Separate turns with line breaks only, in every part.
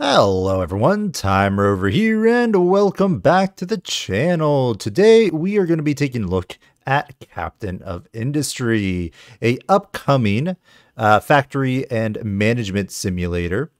Hello everyone, Tymer over here and welcome back to the channel. Today we are going to be taking a look at Captain of Industry, a upcoming uh, factory and management simulator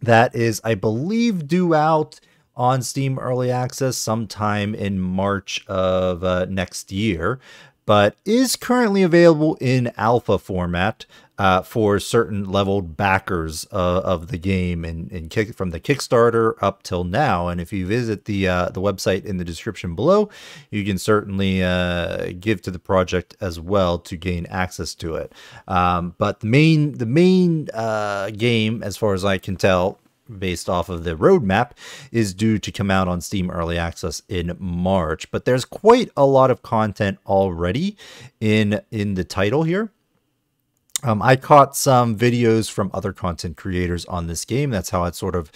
that is, I believe, due out on Steam Early Access sometime in March of uh, next year, but is currently available in alpha format uh, for certain leveled backers uh, of the game and, and kick from the Kickstarter up till now. And if you visit the uh, the website in the description below, you can certainly uh, give to the project as well to gain access to it. Um, but the main the main uh, game, as far as I can tell, based off of the roadmap is due to come out on Steam Early Access in March. But there's quite a lot of content already in in the title here. Um, I caught some videos from other content creators on this game. That's how it sort of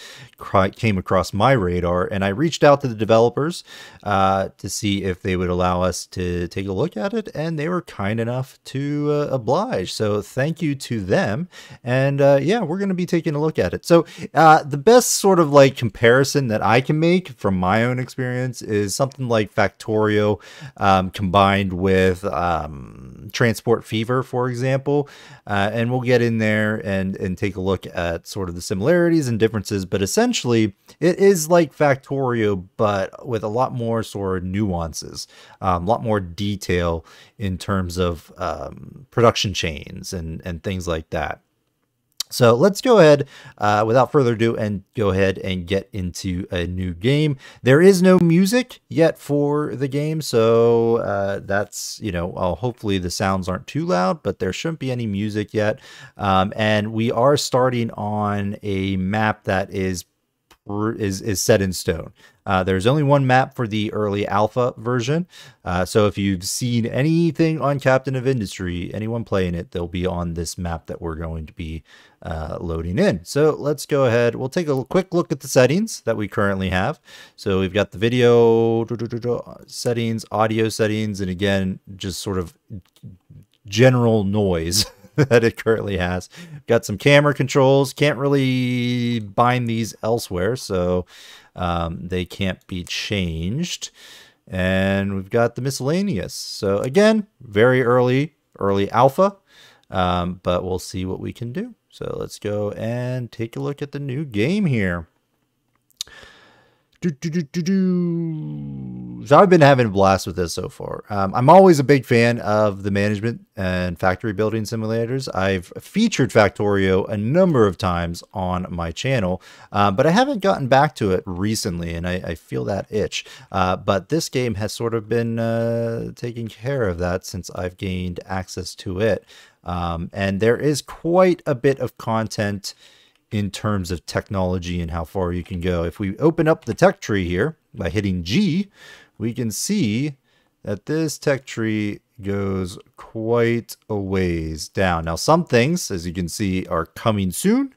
came across my radar. And I reached out to the developers uh, to see if they would allow us to take a look at it. And they were kind enough to uh, oblige. So thank you to them. And uh, yeah, we're going to be taking a look at it. So uh, the best sort of like comparison that I can make from my own experience is something like Factorio um, combined with um, Transport Fever, for example. Uh, and we'll get in there and, and take a look at sort of the similarities and differences. But essentially, it is like Factorio, but with a lot more sort of nuances, um, a lot more detail in terms of um, production chains and, and things like that. So let's go ahead, uh, without further ado, and go ahead and get into a new game. There is no music yet for the game, so uh, that's, you know, well, hopefully the sounds aren't too loud, but there shouldn't be any music yet. Um, and we are starting on a map that is is is set in stone. Uh, there's only one map for the early alpha version, uh, so if you've seen anything on Captain of Industry, anyone playing it, they'll be on this map that we're going to be uh, loading in. So let's go ahead. We'll take a quick look at the settings that we currently have. So we've got the video settings, audio settings, and again, just sort of general noise. that it currently has. Got some camera controls. Can't really bind these elsewhere, so um, they can't be changed. And we've got the miscellaneous. So again, very early, early alpha, um, but we'll see what we can do. So let's go and take a look at the new game here. Do, do, do, do, do. So I've been having a blast with this so far. Um, I'm always a big fan of the management and factory building simulators. I've featured Factorio a number of times on my channel, uh, but I haven't gotten back to it recently, and I, I feel that itch. Uh, but this game has sort of been uh, taking care of that since I've gained access to it. Um, and there is quite a bit of content in terms of technology and how far you can go. If we open up the tech tree here by hitting G, we can see that this tech tree goes quite a ways down. Now, some things, as you can see, are coming soon.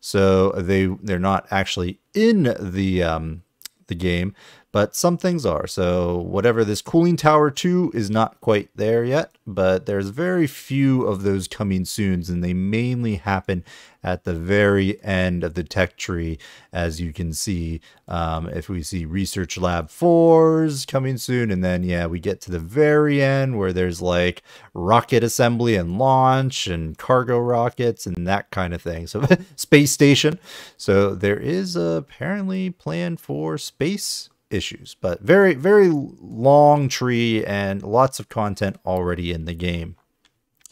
So they, they're not actually in the, um, the game, but some things are. So whatever this cooling tower 2 is not quite there yet, but there's very few of those coming soon, and they mainly happen at the very end of the tech tree, as you can see. Um, if we see Research Lab 4s coming soon, and then, yeah, we get to the very end where there's like rocket assembly and launch and cargo rockets and that kind of thing. So, space station. So, there is apparently plan for space issues, but very, very long tree and lots of content already in the game.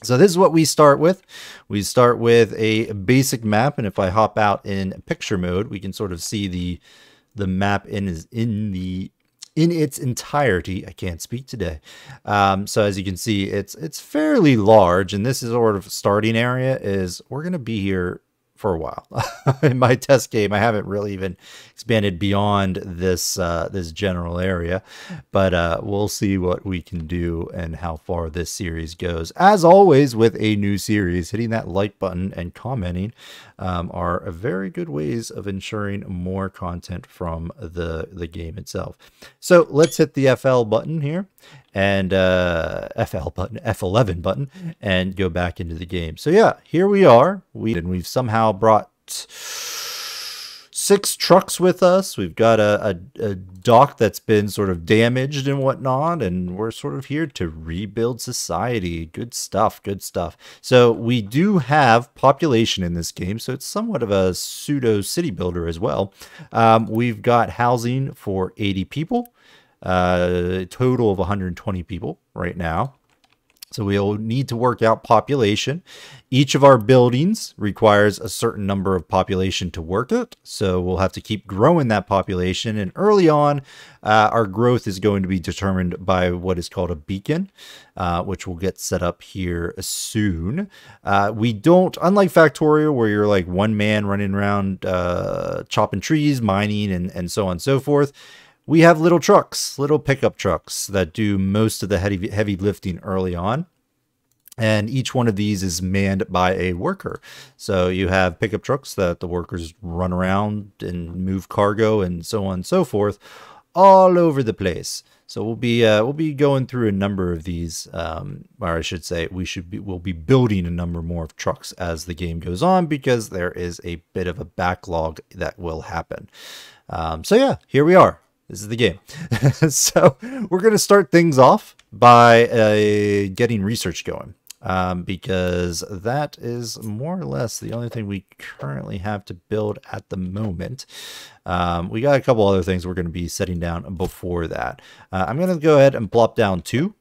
So this is what we start with. We start with a basic map, and if I hop out in picture mode, we can sort of see the the map in is in the in its entirety. I can't speak today. Um, so as you can see, it's it's fairly large, and this is sort of starting area. Is we're gonna be here for a while. in my test game, I haven't really even expanded beyond this uh, this general area, but uh, we'll see what we can do and how far this series goes. As always, with a new series, hitting that like button and commenting um, are very good ways of ensuring more content from the the game itself. So let's hit the FL button here and uh, FL button, F11 button, and go back into the game. So yeah, here we are. We and we've somehow brought six trucks with us. We've got a, a, a, dock that's been sort of damaged and whatnot, and we're sort of here to rebuild society. Good stuff, good stuff. So we do have population in this game, so it's somewhat of a pseudo city builder as well. Um, we've got housing for 80 people, uh, total of 120 people right now. So we'll need to work out population. Each of our buildings requires a certain number of population to work it. So we'll have to keep growing that population. And early on, uh, our growth is going to be determined by what is called a beacon, uh, which will get set up here soon. Uh, we don't, unlike Factorio, where you're like one man running around uh, chopping trees, mining, and, and so on and so forth, we have little trucks, little pickup trucks that do most of the heavy, heavy lifting early on. And each one of these is manned by a worker. So you have pickup trucks that the workers run around and move cargo and so on and so forth all over the place. So we'll be uh, we'll be going through a number of these, um, or I should say, we should be we'll be building a number more of trucks as the game goes on because there is a bit of a backlog that will happen. Um, so yeah, here we are. This is the game. so we're going to start things off by uh, getting research going um, because that is more or less the only thing we currently have to build at the moment. Um, we got a couple other things we're going to be setting down before that. Uh, I'm going to go ahead and plop down two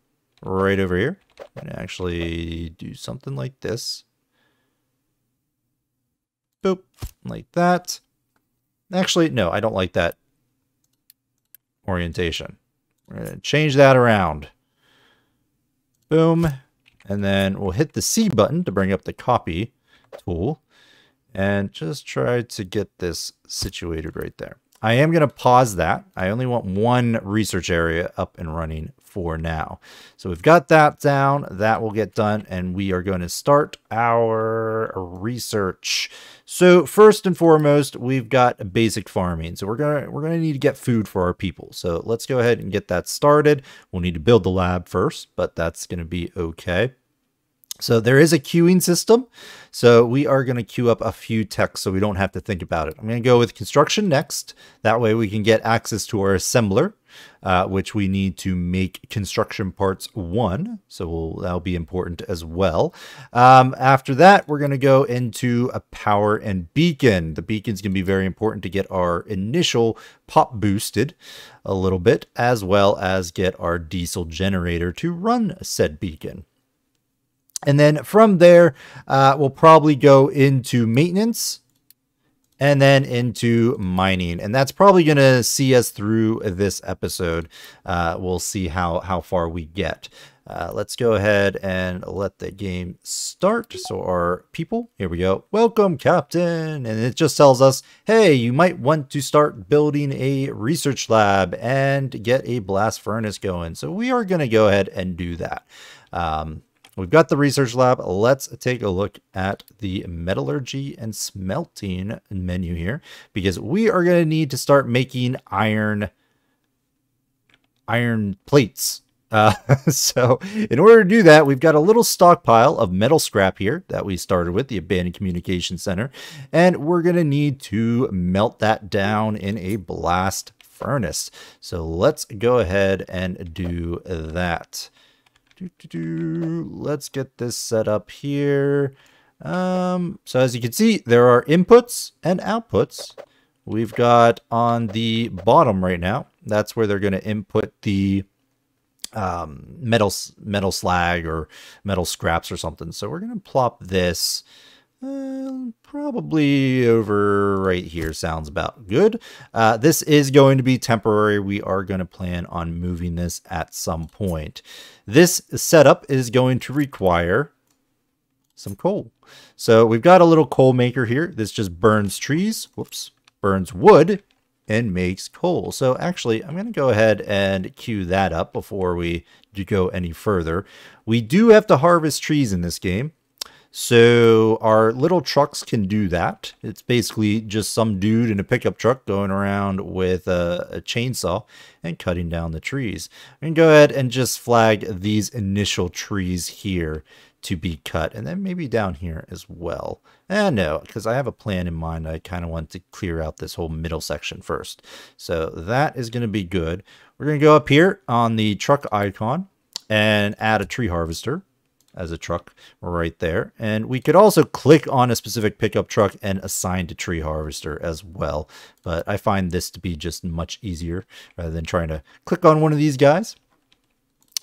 right over here and actually do something like this. Boop, like that. Actually, no, I don't like that orientation. We're going to change that around. Boom. And then we'll hit the C button to bring up the copy tool and just try to get this situated right there. I am going to pause that. I only want one research area up and running for now. So we've got that down. That will get done. And we are going to start our research. So first and foremost, we've got basic farming. So we're going to, we're going to need to get food for our people. So let's go ahead and get that started. We'll need to build the lab first, but that's going to be okay. So there is a queuing system. So we are going to queue up a few techs so we don't have to think about it. I'm going to go with construction next. That way we can get access to our assembler, uh, which we need to make construction parts one. So we'll, that'll be important as well. Um, after that, we're going to go into a power and beacon. The beacon's going to be very important to get our initial pop boosted a little bit, as well as get our diesel generator to run said beacon. And then from there, uh, we'll probably go into maintenance and then into mining. And that's probably going to see us through this episode. Uh, we'll see how, how far we get. Uh, let's go ahead and let the game start. So our people, here we go. Welcome, Captain. And it just tells us, hey, you might want to start building a research lab and get a blast furnace going. So we are going to go ahead and do that. Um, We've got the research lab. Let's take a look at the metallurgy and smelting menu here because we are going to need to start making iron iron plates. Uh, so in order to do that, we've got a little stockpile of metal scrap here that we started with, the abandoned communication center, and we're going to need to melt that down in a blast furnace. So let's go ahead and do that. Let's get this set up here. Um, so as you can see, there are inputs and outputs. We've got on the bottom right now, that's where they're going to input the um, metal, metal slag or metal scraps or something. So we're going to plop this uh, probably over right here sounds about good. Uh, this is going to be temporary. We are going to plan on moving this at some point. This setup is going to require some coal. So we've got a little coal maker here. This just burns trees, whoops, burns wood and makes coal. So actually, I'm going to go ahead and queue that up before we go any further. We do have to harvest trees in this game. So our little trucks can do that. It's basically just some dude in a pickup truck going around with a, a chainsaw and cutting down the trees. And go ahead and just flag these initial trees here to be cut. And then maybe down here as well. And no, because I have a plan in mind. I kind of want to clear out this whole middle section first. So that is going to be good. We're going to go up here on the truck icon and add a tree harvester as a truck right there. And we could also click on a specific pickup truck and assign to tree harvester as well. But I find this to be just much easier rather than trying to click on one of these guys.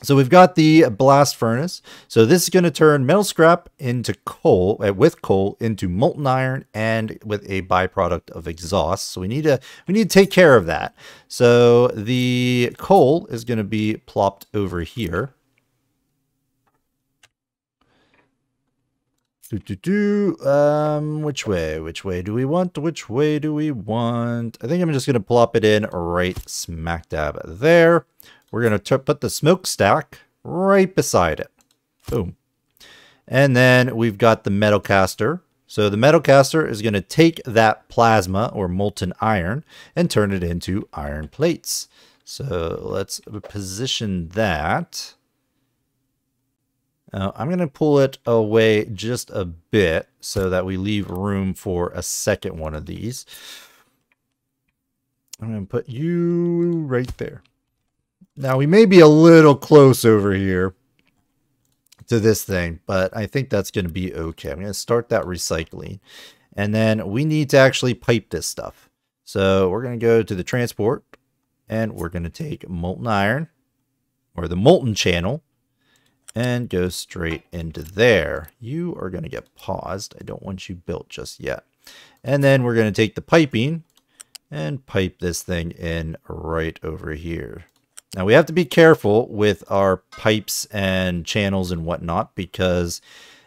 So we've got the blast furnace. So this is going to turn metal scrap into coal, uh, with coal into molten iron and with a byproduct of exhaust. So we need to we need to take care of that. So the coal is going to be plopped over here. Do, do, do. Um, which way? Which way do we want? Which way do we want? I think I'm just going to plop it in right smack dab there. We're going to put the smokestack right beside it. Boom. And then we've got the metal caster. So the metal caster is going to take that plasma or molten iron and turn it into iron plates. So let's position that. Uh, I'm going to pull it away just a bit so that we leave room for a second one of these. I'm going to put you right there. Now, we may be a little close over here to this thing, but I think that's going to be okay. I'm going to start that recycling. And then we need to actually pipe this stuff. So we're going to go to the transport and we're going to take molten iron or the molten channel and go straight into there. You are going to get paused. I don't want you built just yet. And then we're going to take the piping and pipe this thing in right over here. Now we have to be careful with our pipes and channels and whatnot because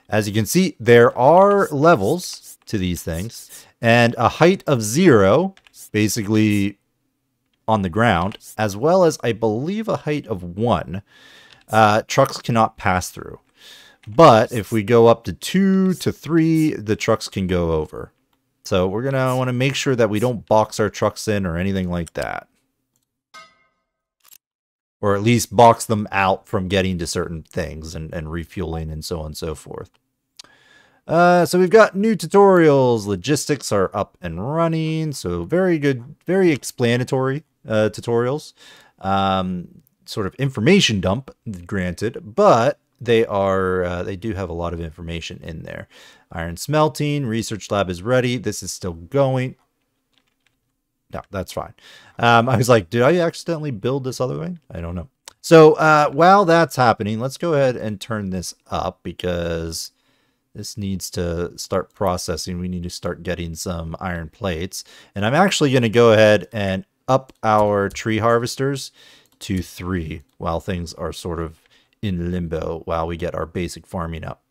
as you can see, there are levels to these things and a height of zero, basically on the ground, as well as I believe a height of one uh, trucks cannot pass through. But if we go up to two to three, the trucks can go over. So we're going to want to make sure that we don't box our trucks in or anything like that. Or at least box them out from getting to certain things and, and refueling and so on and so forth. Uh, so we've got new tutorials. Logistics are up and running. So very good, very explanatory uh, tutorials. Um, sort of information dump, granted, but they are uh, they do have a lot of information in there. Iron smelting, research lab is ready. This is still going. No, that's fine. Um, I was like, did I accidentally build this other way? I don't know. So uh, while that's happening, let's go ahead and turn this up because this needs to start processing. We need to start getting some iron plates. And I'm actually going to go ahead and up our tree harvesters to three while things are sort of in limbo while we get our basic farming up.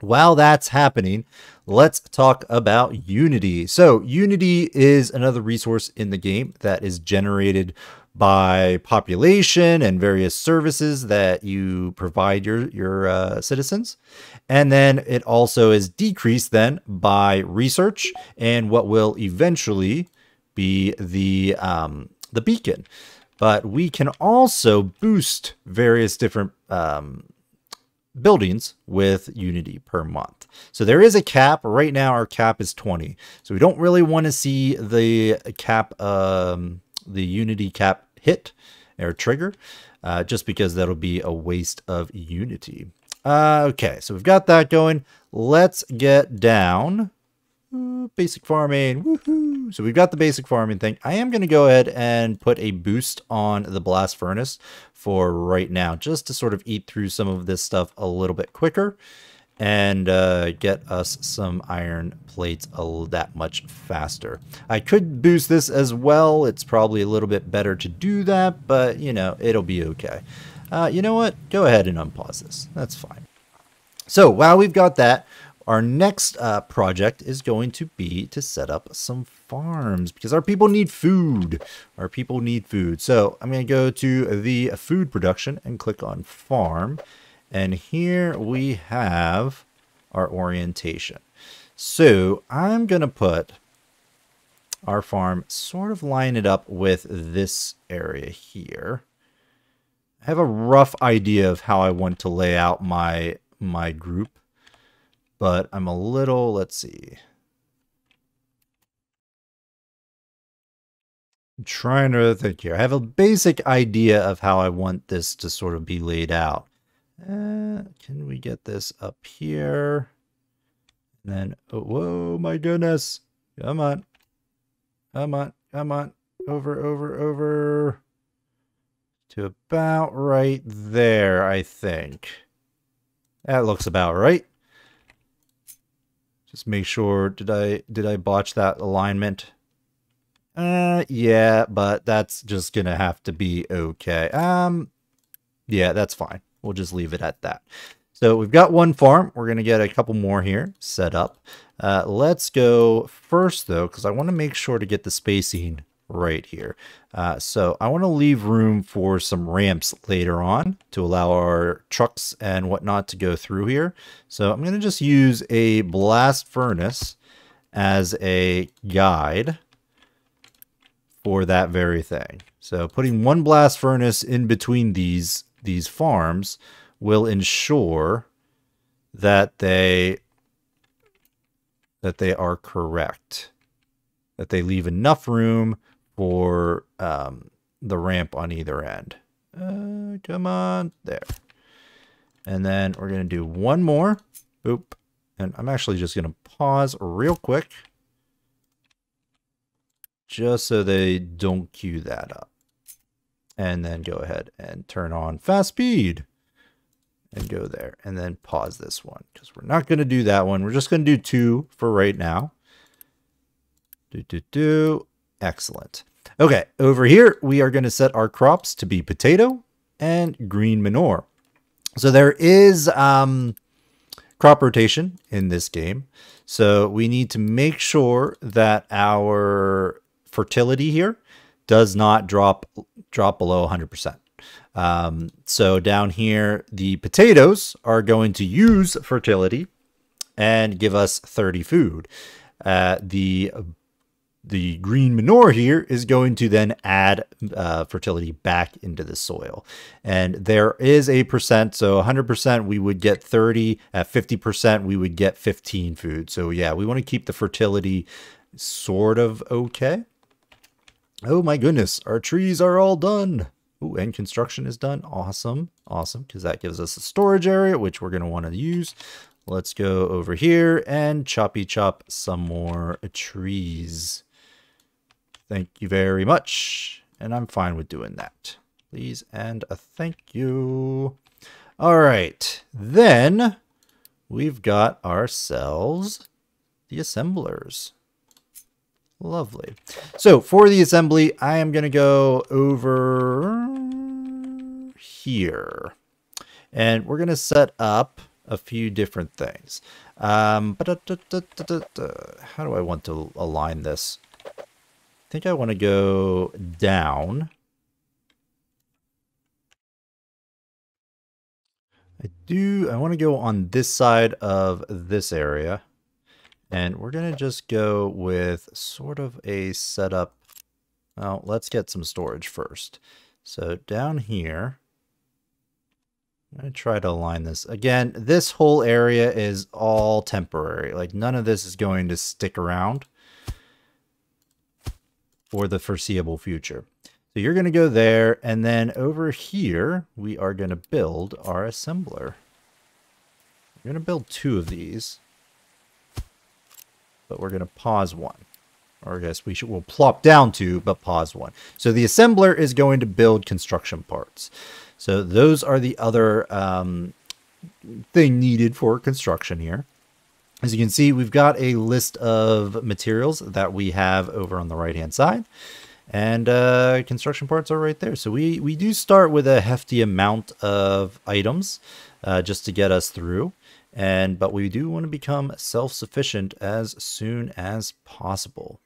While that's happening, let's talk about Unity. So Unity is another resource in the game that is generated by population and various services that you provide your, your uh, citizens. And then it also is decreased then by research and what will eventually be the, um, the beacon but we can also boost various different um, buildings with Unity per month. So there is a cap. Right now, our cap is 20. So we don't really want to see the cap, um, the Unity cap hit or trigger, uh, just because that'll be a waste of Unity. Uh, okay, so we've got that going. Let's get down basic farming. Woohoo! So we've got the basic farming thing. I am going to go ahead and put a boost on the blast furnace for right now, just to sort of eat through some of this stuff a little bit quicker and uh, get us some iron plates a, that much faster. I could boost this as well. It's probably a little bit better to do that, but you know, it'll be okay. Uh, you know what? Go ahead and unpause this. That's fine. So while we've got that, our next uh, project is going to be to set up some farms because our people need food. Our people need food. So I'm going to go to the food production and click on farm. And here we have our orientation. So I'm going to put our farm sort of line it up with this area here. I have a rough idea of how I want to lay out my my group. But I'm a little, let's see. I'm trying to think here. I have a basic idea of how I want this to sort of be laid out. Uh, can we get this up here? And then, oh, whoa, my goodness. Come on. Come on. Come on. Over, over, over. To about right there, I think. That looks about right. Just make sure, did I, did I botch that alignment? Uh, yeah, but that's just gonna have to be okay. Um, yeah, that's fine. We'll just leave it at that. So we've got one farm. We're to get a couple more here set up. Uh, let's go first, though, because I want to make sure to get the spacing right here. Uh, so I want to leave room for some ramps later on to allow our trucks and whatnot to go through here. So I'm going to just use a blast furnace as a guide for that very thing. So putting one blast furnace in between these these farms will ensure that they that they are correct that they leave enough room for um, the ramp on either end uh, come on there and then we're going to do one more Oop. and I'm actually just going to pause real quick just so they don't queue that up and then go ahead and turn on fast speed and go there and then pause this one because we're not going to do that one. We're just going to do two for right now. Do, do, do. Excellent. Okay, over here, we are going to set our crops to be potato and green manure. So there is um, crop rotation in this game. So we need to make sure that our fertility here does not drop drop below 100%. Um, so down here, the potatoes are going to use fertility and give us 30 food. Uh, the the green manure here is going to then add uh, fertility back into the soil. And there is a percent, so 100% we would get 30, at 50% we would get 15 food. So yeah, we want to keep the fertility sort of okay. Oh my goodness, our trees are all done. Ooh, and construction is done. Awesome. Awesome, because that gives us a storage area, which we're going to want to use. Let's go over here and choppy chop some more trees. Thank you very much. And I'm fine with doing that. Please and a thank you. All right. Then we've got ourselves the assemblers. Lovely. So for the assembly, I am going to go over here. And we're going to set up a few different things. Um, how do I want to align this? I think I want to go down. I do, I want to go on this side of this area. And we're going to just go with sort of a setup. Well, let's get some storage first. So down here, I'm going to try to align this. Again, this whole area is all temporary. Like none of this is going to stick around for the foreseeable future. So you're going to go there, and then over here, we are going to build our assembler. We're going to build two of these but we're going to pause one. Or I guess we should, we'll plop down two, but pause one. So the assembler is going to build construction parts. So those are the other um, thing needed for construction here. As you can see, we've got a list of materials that we have over on the right-hand side. And uh, construction parts are right there. So we, we do start with a hefty amount of items uh, just to get us through and but we do want to become self-sufficient as soon as possible.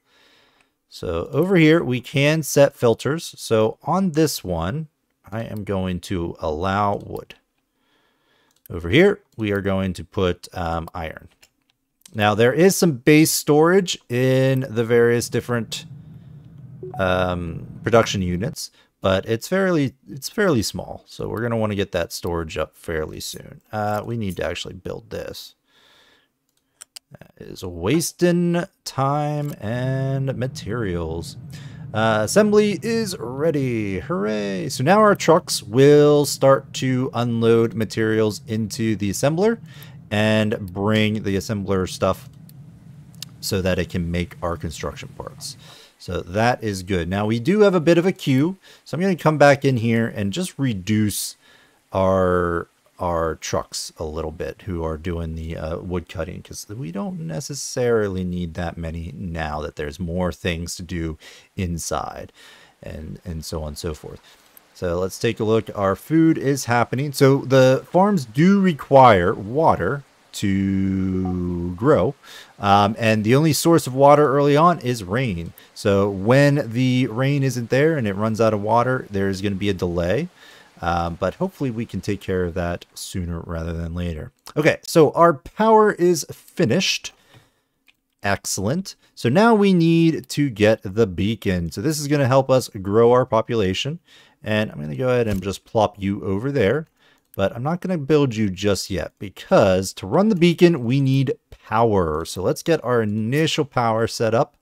So over here, we can set filters. So on this one, I am going to allow wood. Over here, we are going to put um, iron. Now, there is some base storage in the various different um, production units, but it's fairly it's fairly small. So we're going to want to get that storage up fairly soon. Uh, we need to actually build this. That is wasting time and materials. Uh, assembly is ready. Hooray. So now our trucks will start to unload materials into the assembler and bring the assembler stuff so that it can make our construction parts. So that is good. Now we do have a bit of a queue. So I'm going to come back in here and just reduce our our trucks a little bit who are doing the uh, wood cutting because we don't necessarily need that many now that there's more things to do inside and and so on and so forth. So let's take a look. Our food is happening. So the farms do require water to grow. Um, and the only source of water early on is rain. So when the rain isn't there and it runs out of water, there's going to be a delay. Um, but hopefully we can take care of that sooner rather than later. Okay, so our power is finished. Excellent. So now we need to get the beacon. So this is going to help us grow our population. And I'm going to go ahead and just plop you over there. But I'm not going to build you just yet because to run the beacon, we need power. So let's get our initial power set up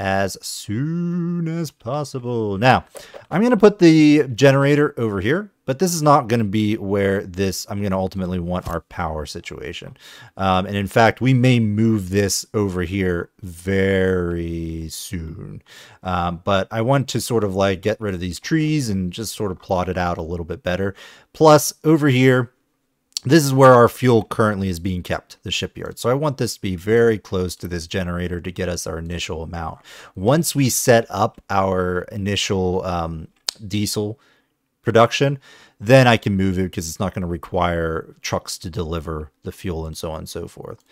as soon as possible. Now, I'm going to put the generator over here, but this is not going to be where this, I'm going to ultimately want our power situation. Um, and in fact, we may move this over here very soon. Um, but I want to sort of like get rid of these trees and just sort of plot it out a little bit better. Plus over here, this is where our fuel currently is being kept, the shipyard. So I want this to be very close to this generator to get us our initial amount. Once we set up our initial um, diesel production, then I can move it because it's not going to require trucks to deliver the fuel and so on and so forth.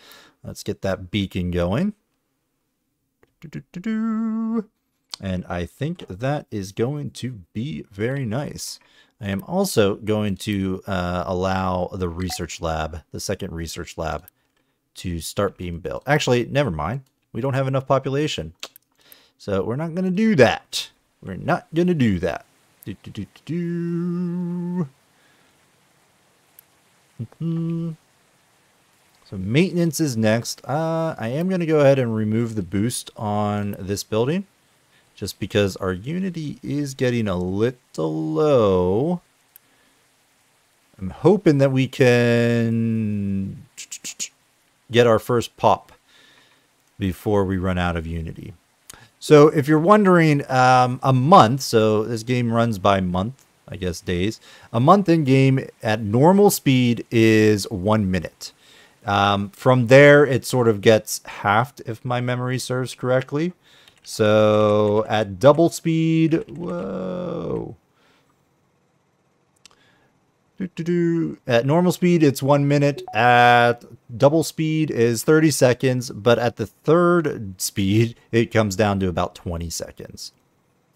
Let's get that beacon going. And I think that is going to be very nice. I am also going to uh, allow the research lab, the second research lab, to start being built. Actually, never mind. We don't have enough population. So we're not going to do that. We're not going to do that. Do, do, do, do, do. so maintenance is next. Uh, I am going to go ahead and remove the boost on this building just because our Unity is getting a little low. I'm hoping that we can get our first pop before we run out of Unity. So if you're wondering, um, a month, so this game runs by month, I guess days. A month in game at normal speed is one minute. Um, from there, it sort of gets halved, if my memory serves correctly. So at double speed, whoa. At normal speed, it's one minute. At double speed is 30 seconds, but at the third speed, it comes down to about 20 seconds.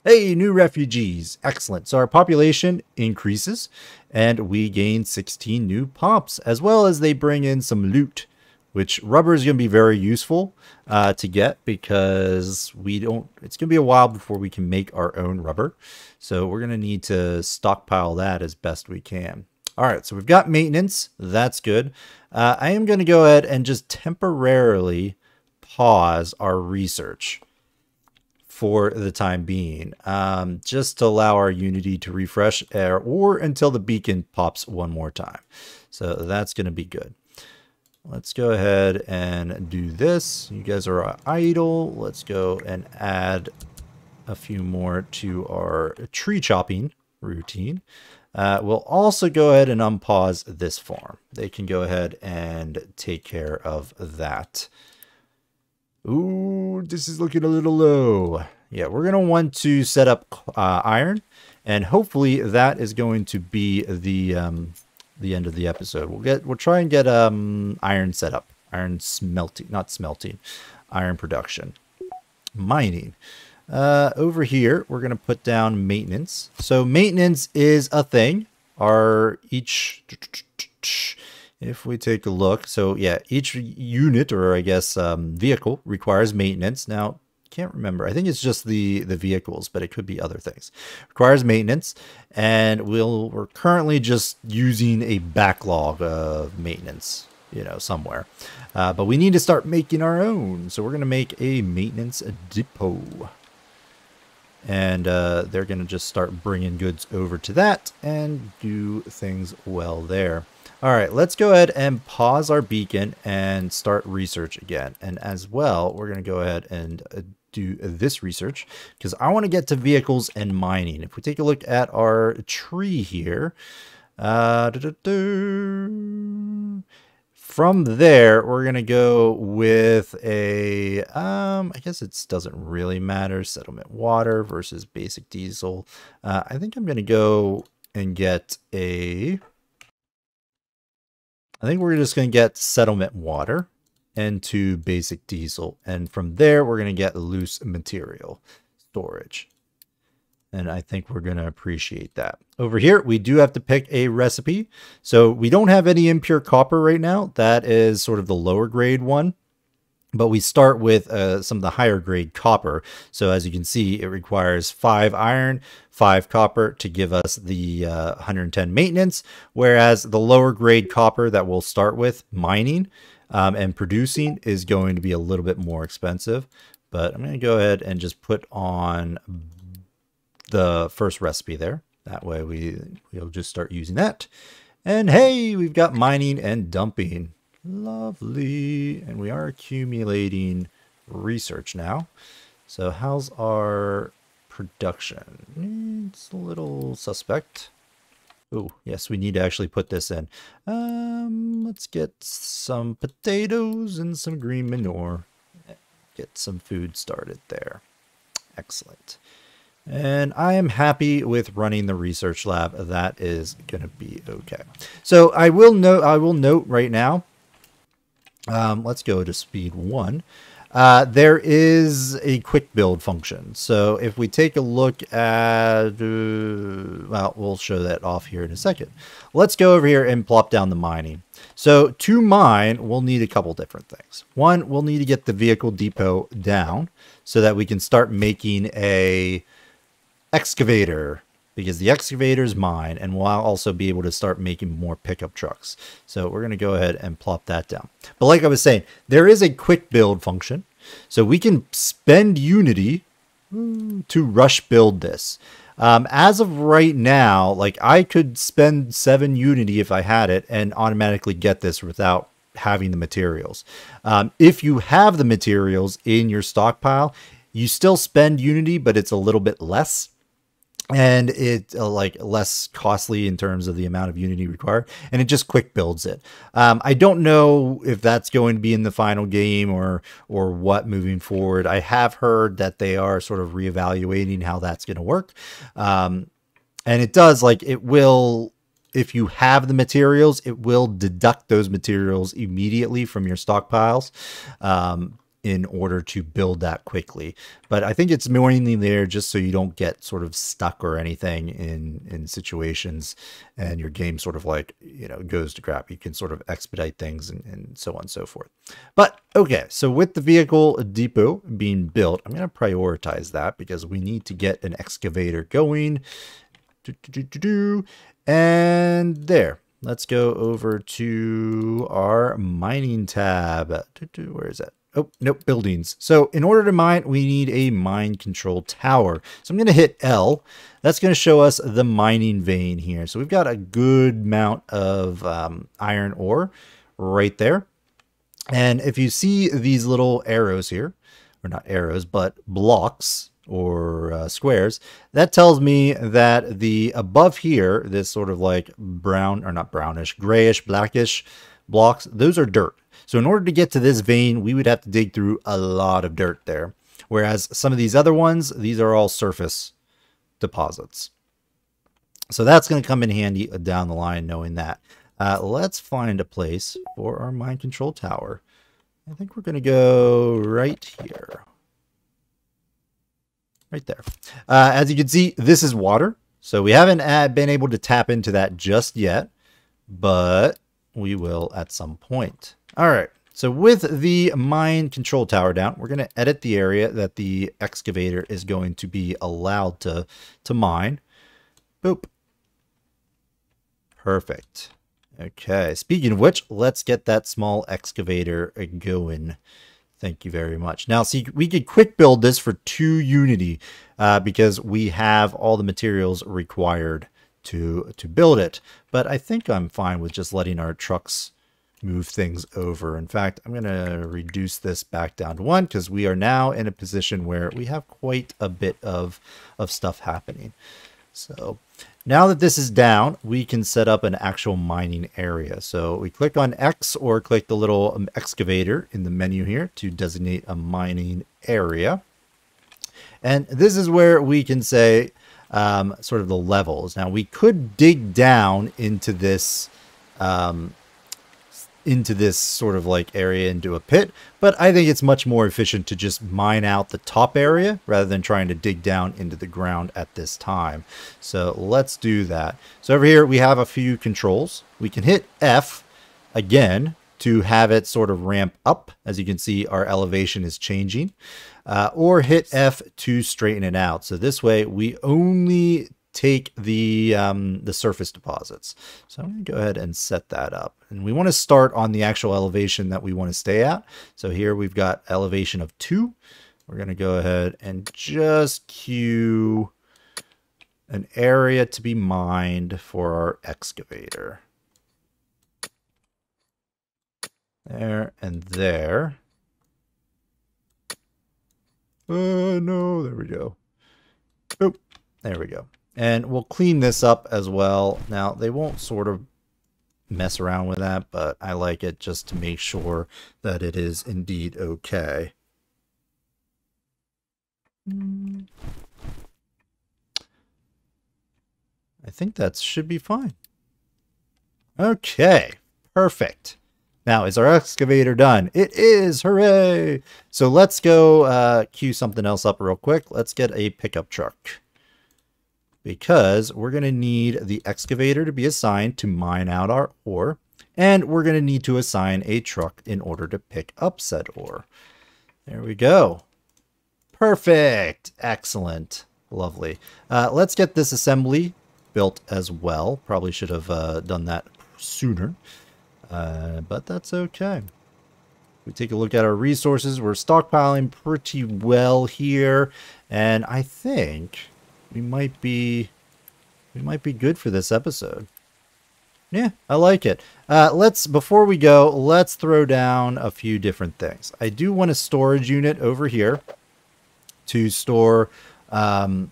Hey, new refugees. Excellent. So our population increases and we gain 16 new pops, as well as they bring in some loot which rubber is going to be very useful uh, to get because we don't, it's going to be a while before we can make our own rubber. So we're going to need to stockpile that as best we can. All right, so we've got maintenance. That's good. Uh, I am going to go ahead and just temporarily pause our research for the time being, um, just to allow our Unity to refresh or, or until the beacon pops one more time. So that's going to be good. Let's go ahead and do this. You guys are idle. Let's go and add a few more to our tree chopping routine. Uh, we'll also go ahead and unpause this farm. They can go ahead and take care of that. Ooh, this is looking a little low. Yeah, we're going to want to set up uh, iron, and hopefully that is going to be the um, the end of the episode. We'll get we'll try and get um iron set up, iron smelting, not smelting, iron production, mining. Uh, over here, we're gonna put down maintenance. So maintenance is a thing. Our each, if we take a look, so yeah, each unit or I guess um, vehicle requires maintenance. Now, can't remember. I think it's just the the vehicles, but it could be other things. Requires maintenance, and we'll we're currently just using a backlog of maintenance, you know, somewhere. Uh, but we need to start making our own, so we're gonna make a maintenance depot, and uh, they're gonna just start bringing goods over to that and do things well there. All right, let's go ahead and pause our beacon and start research again. And as well, we're going to go ahead and do this research because I want to get to vehicles and mining. If we take a look at our tree here, uh, doo -doo -doo. from there, we're going to go with a, um, I guess it doesn't really matter, settlement water versus basic diesel. Uh, I think I'm going to go and get a I think we're just going to get settlement water into basic diesel. And from there, we're going to get loose material storage. And I think we're going to appreciate that. Over here, we do have to pick a recipe. So we don't have any impure copper right now. That is sort of the lower grade one but we start with uh, some of the higher grade copper. So as you can see, it requires five iron, five copper to give us the uh, 110 maintenance, whereas the lower grade copper that we'll start with mining um, and producing is going to be a little bit more expensive. But I'm going to go ahead and just put on the first recipe there. That way we, we'll just start using that. And hey, we've got mining and dumping. Lovely. And we are accumulating research now. So how's our production? It's a little suspect. Oh, yes, we need to actually put this in. Um, let's get some potatoes and some green manure. Get some food started there. Excellent. And I am happy with running the research lab. That is going to be okay. So I will note, I will note right now um, let's go to speed one. Uh, there is a quick build function. So if we take a look at, uh, well, we'll show that off here in a second. Let's go over here and plop down the mining. So to mine, we'll need a couple different things. One, we'll need to get the vehicle depot down so that we can start making a excavator because the excavator is mine and we'll also be able to start making more pickup trucks. So we're going to go ahead and plop that down. But like I was saying, there is a quick build function. So we can spend Unity to rush build this. Um, as of right now, like I could spend seven Unity if I had it and automatically get this without having the materials. Um, if you have the materials in your stockpile, you still spend Unity, but it's a little bit less and it uh, like less costly in terms of the amount of unity required and it just quick builds it. Um, i don't know if that's going to be in the final game or or what moving forward. I have heard that they are sort of reevaluating how that's going to work. Um, and it does like it will if you have the materials it will deduct those materials immediately from your stockpiles. Um, in order to build that quickly. But I think it's mainly there just so you don't get sort of stuck or anything in in situations and your game sort of like, you know, goes to crap. You can sort of expedite things and, and so on and so forth. But okay, so with the vehicle depot being built, I'm going to prioritize that because we need to get an excavator going. Do, do, do, and there. Let's go over to our mining tab. Where is that? Oh, nope, buildings. So in order to mine, we need a mine control tower. So I'm going to hit L. That's going to show us the mining vein here. So we've got a good amount of um, iron ore right there. And if you see these little arrows here, or not arrows, but blocks or uh, squares, that tells me that the above here, this sort of like brown, or not brownish, grayish, blackish blocks, those are dirt. So in order to get to this vein, we would have to dig through a lot of dirt there. Whereas some of these other ones, these are all surface deposits. So that's going to come in handy down the line knowing that. Uh, let's find a place for our mine control tower. I think we're going to go right here. Right there. Uh, as you can see, this is water. So we haven't uh, been able to tap into that just yet, but we will at some point. All right. So with the mine control tower down, we're going to edit the area that the excavator is going to be allowed to, to mine. Boop. Perfect. Okay, speaking of which, let's get that small excavator going. Thank you very much. Now, see, we could quick build this for two Unity uh, because we have all the materials required to to build it. But I think I'm fine with just letting our trucks move things over. In fact, I'm going to reduce this back down to one because we are now in a position where we have quite a bit of, of stuff happening. So now that this is down, we can set up an actual mining area. So we click on X or click the little um, excavator in the menu here to designate a mining area. And this is where we can say um, sort of the levels. Now we could dig down into this um, into this sort of like area into a pit, but I think it's much more efficient to just mine out the top area rather than trying to dig down into the ground at this time. So let's do that. So over here we have a few controls. We can hit F again to have it sort of ramp up. As you can see, our elevation is changing. Uh, or hit F to straighten it out. So this way we only take the um, the surface deposits. So I'm going to go ahead and set that up. And we want to start on the actual elevation that we want to stay at. So here we've got elevation of 2. We're going to go ahead and just cue an area to be mined for our excavator. There and there. Oh, no, there we go. Oh, there we go. And we'll clean this up as well. Now, they won't sort of mess around with that, but I like it just to make sure that it is indeed okay. I think that should be fine. Okay, perfect. Now, is our excavator done? It is! Hooray! So let's go uh, queue something else up real quick. Let's get a pickup truck because we're going to need the excavator to be assigned to mine out our ore, and we're going to need to assign a truck in order to pick up said ore. There we go. Perfect. Excellent. Lovely. Uh, let's get this assembly built as well. Probably should have uh, done that sooner, uh, but that's okay. We take a look at our resources. We're stockpiling pretty well here, and I think we might be we might be good for this episode. Yeah, I like it. Uh, let's before we go, let's throw down a few different things. I do want a storage unit over here to store um,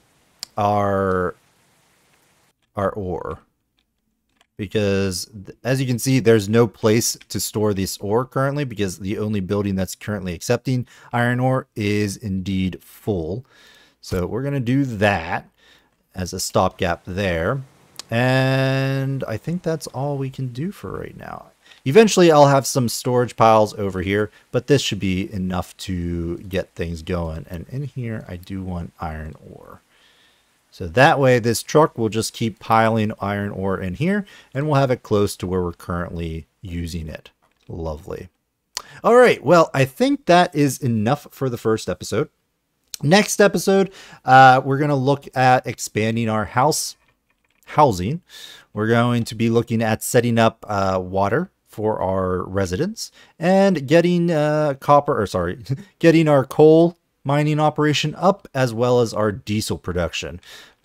our our ore because as you can see there's no place to store this ore currently because the only building that's currently accepting iron ore is indeed full so we're going to do that as a stopgap there. And I think that's all we can do for right now. Eventually, I'll have some storage piles over here, but this should be enough to get things going. And in here, I do want iron ore. So that way, this truck will just keep piling iron ore in here, and we'll have it close to where we're currently using it. Lovely. All right, well, I think that is enough for the first episode. Next episode, uh, we're going to look at expanding our house housing. We're going to be looking at setting up uh, water for our residents and getting uh, copper, or sorry, getting our coal mining operation up as well as our diesel production.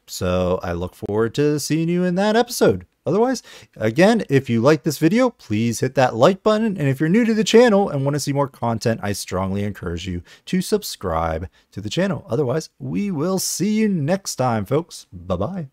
So I look forward to seeing you in that episode. Otherwise, again, if you like this video, please hit that like button. And if you're new to the channel and want to see more content, I strongly encourage you to subscribe to the channel. Otherwise, we will see you next time, folks. Bye-bye.